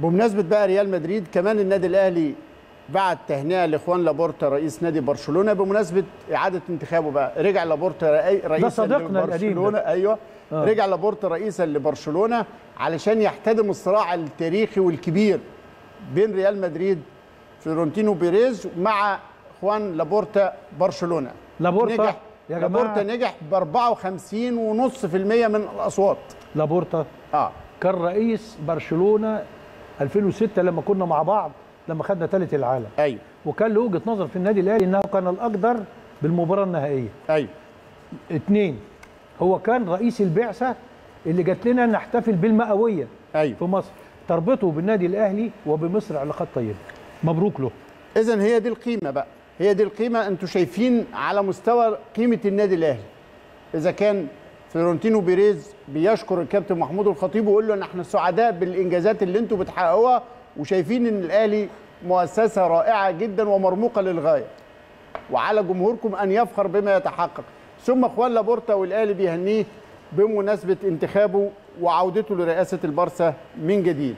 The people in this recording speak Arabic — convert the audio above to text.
بمناسبة بقى ريال مدريد كمان النادي الأهلي بعت تهنئة لخوان لابورتا رئيس نادي برشلونة بمناسبة إعادة انتخابه بقى رجع لابورتا رئي- رئيسا صديقنا القديم ده. أيوه. آه. رجع لابورتا رئيسا لبرشلونة علشان يحتدم الصراع التاريخي والكبير بين ريال مدريد فلورنتينو بيريز مع خوان لابورتا برشلونة. لابورتا؟ نجح. يا لابورتا جماعة. نجح ب 54.5% من الأصوات. لابورتا؟ آه. كان رئيس برشلونة 2006 لما كنا مع بعض لما خدنا ثالث العالم. أيوه وكان له وجهه نظر في النادي الأهلي إنه كان الأقدر بالمباراة النهائية. أيوه اثنين هو كان رئيس البعثة اللي جات لنا نحتفل بالمئويه أيوه في مصر. تربطه بالنادي الأهلي وبمصر علاقات طيبه مبروك له. اذا هي دي القيمة بقى. هي دي القيمة. أنتوا شايفين على مستوى قيمة النادي الأهلي. إذا كان فلورنتينو بيريز بيشكر الكابتن محمود الخطيب ويقول له ان إحنا سعداء بالإنجازات اللي أنتوا بتحققوها وشايفين إن الأهلي مؤسسة رائعة جدا ومرموقة للغاية. وعلى جمهوركم أن يفخر بما يتحقق. ثم خوان لابورتا والأهلي بيهنيه بمناسبة انتخابه وعودته لرئاسة البارسا من جديد.